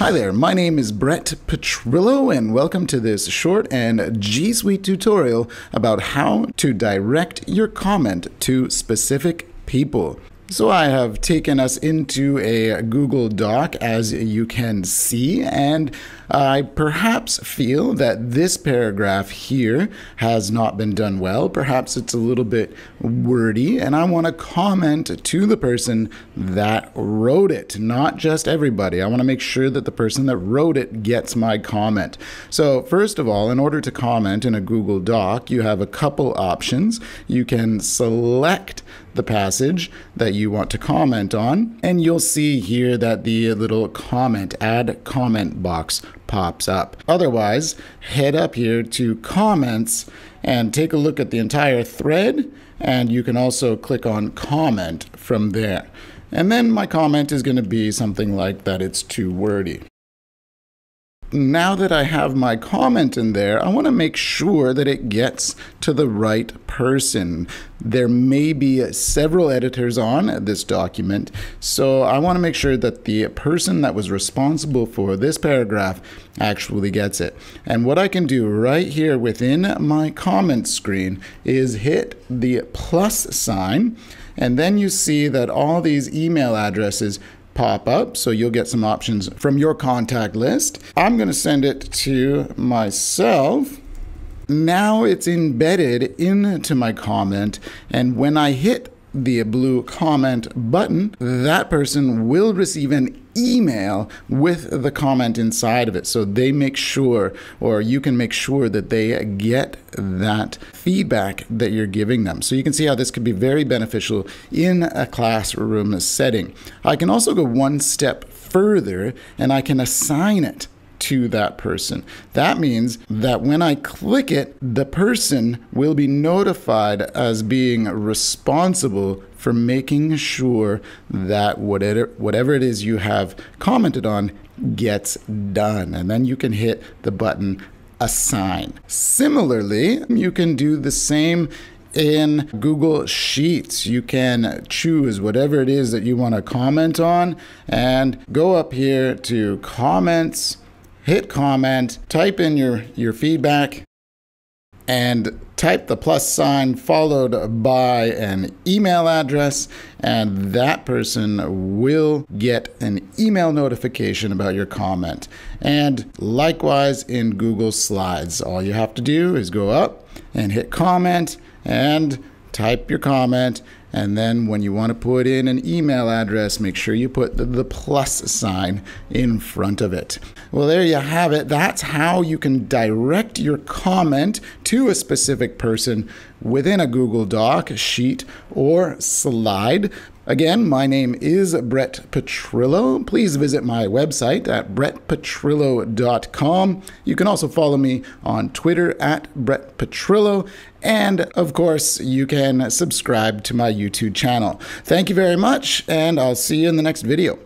Hi there, my name is Brett Petrillo, and welcome to this short and G Suite tutorial about how to direct your comment to specific people. So I have taken us into a Google Doc as you can see and I perhaps feel that this paragraph here has not been done well. Perhaps it's a little bit wordy and I want to comment to the person that wrote it, not just everybody. I want to make sure that the person that wrote it gets my comment. So first of all, in order to comment in a Google Doc, you have a couple options. You can select the passage that you want to comment on. And you'll see here that the little comment, add comment box pops up. Otherwise, head up here to comments and take a look at the entire thread. And you can also click on comment from there. And then my comment is going to be something like that it's too wordy now that I have my comment in there, I want to make sure that it gets to the right person. There may be several editors on this document, so I want to make sure that the person that was responsible for this paragraph actually gets it. And what I can do right here within my comment screen is hit the plus sign, and then you see that all these email addresses pop up. So you'll get some options from your contact list. I'm going to send it to myself. Now it's embedded into my comment. And when I hit the blue comment button, that person will receive an email with the comment inside of it. So they make sure, or you can make sure that they get that feedback that you're giving them. So you can see how this could be very beneficial in a classroom setting. I can also go one step further and I can assign it to that person. That means that when I click it, the person will be notified as being responsible for making sure that whatever, whatever it is you have commented on gets done. And then you can hit the button assign. Similarly, you can do the same in Google Sheets. You can choose whatever it is that you want to comment on and go up here to comments hit comment, type in your, your feedback, and type the plus sign followed by an email address, and that person will get an email notification about your comment. And likewise in Google Slides, all you have to do is go up and hit comment and type your comment and then when you want to put in an email address, make sure you put the, plus sign in front of it. Well, there you have it. That's how you can direct your comment to a specific person within a Google Doc, sheet, or slide. Again, my name is Brett Petrillo. Please visit my website at brettpetrillo.com. You can also follow me on Twitter at Brett Petrillo. And of course, you can subscribe to my YouTube channel. Thank you very much, and I'll see you in the next video.